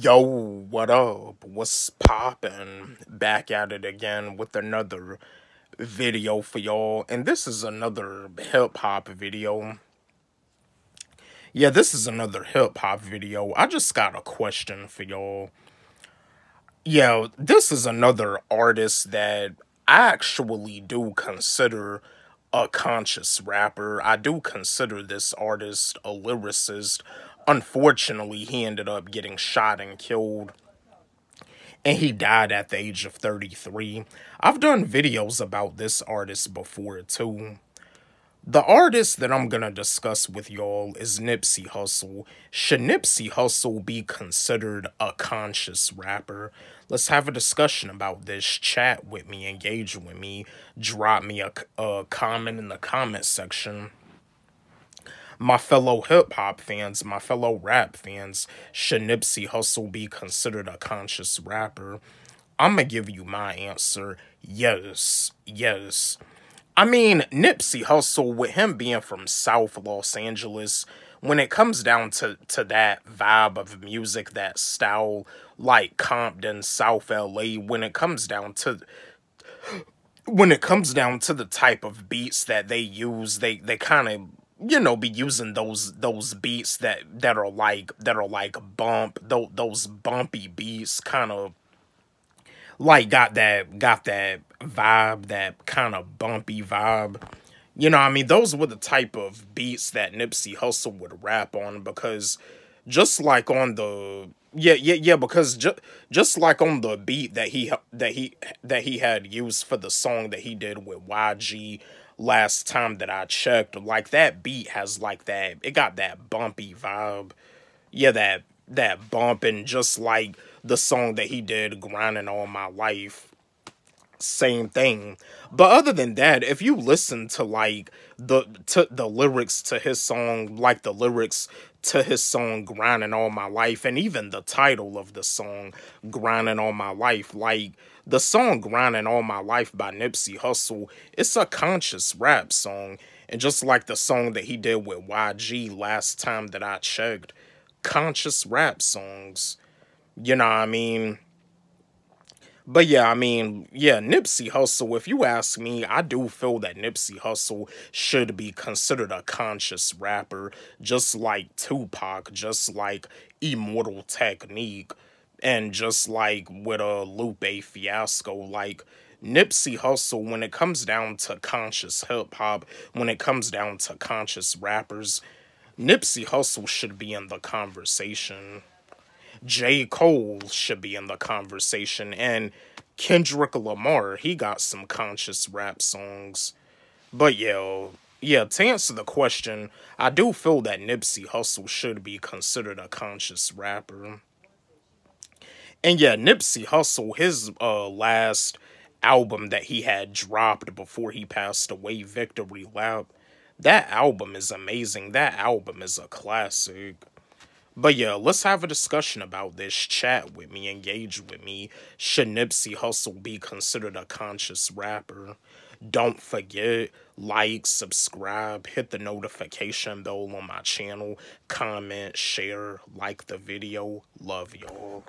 Yo, what up? What's poppin'? Back at it again with another video for y'all. And this is another hip hop video. Yeah, this is another hip hop video. I just got a question for y'all. Yeah, this is another artist that I actually do consider a conscious rapper. I do consider this artist a lyricist unfortunately, he ended up getting shot and killed. And he died at the age of 33. I've done videos about this artist before, too. The artist that I'm going to discuss with y'all is Nipsey Hussle. Should Nipsey Hussle be considered a conscious rapper? Let's have a discussion about this. Chat with me, engage with me, drop me a, a comment in the comment section my fellow hip hop fans, my fellow rap fans, should Nipsey Hussle be considered a conscious rapper? I'm gonna give you my answer. Yes, yes. I mean, Nipsey Hussle, with him being from South Los Angeles, when it comes down to, to that vibe of music, that style, like Compton, South LA, when it comes down to when it comes down to the type of beats that they use, they they kind of you know be using those those beats that that are like that are like bump those those bumpy beats kind of like got that got that vibe that kind of bumpy vibe. You know i mean those were the type of beats that nipsey hussle would rap on because just like on the yeah yeah yeah because just just like on the beat that he that he that he had used for the song that he did with yg last time that I checked. Like that beat has like that it got that bumpy vibe. Yeah, that that bumping just like the song that he did grinding all my life same thing but other than that if you listen to like the to the lyrics to his song like the lyrics to his song grinding all my life and even the title of the song grinding all my life like the song Grinding All My Life by Nipsey Hussle, it's a conscious rap song. And just like the song that he did with YG last time that I checked, conscious rap songs. You know what I mean? But yeah, I mean, yeah, Nipsey Hussle, if you ask me, I do feel that Nipsey Hussle should be considered a conscious rapper, just like Tupac, just like Immortal Technique. And just like with a Lupe Fiasco, like Nipsey Hussle, when it comes down to conscious hip hop, when it comes down to conscious rappers, Nipsey Hussle should be in the conversation. J. Cole should be in the conversation. And Kendrick Lamar, he got some conscious rap songs. But yeah, yeah, to answer the question, I do feel that Nipsey Hussle should be considered a conscious rapper. And yeah, Nipsey Hussle, his uh, last album that he had dropped before he passed away, Victory Lap, that album is amazing. That album is a classic. But yeah, let's have a discussion about this. Chat with me, engage with me. Should Nipsey Hussle be considered a conscious rapper? Don't forget, like, subscribe, hit the notification bell on my channel, comment, share, like the video. Love y'all.